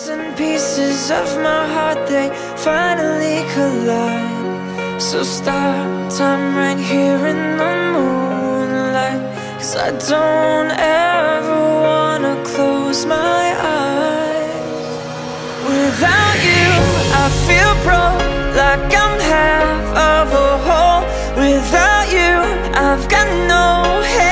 Bits and pieces of my heart, they finally collide. So stop time right here in the moonlight. Cause I don't ever wanna close my eyes. Without you, I feel broke Like I'm half of a whole. Without you, I've got no head.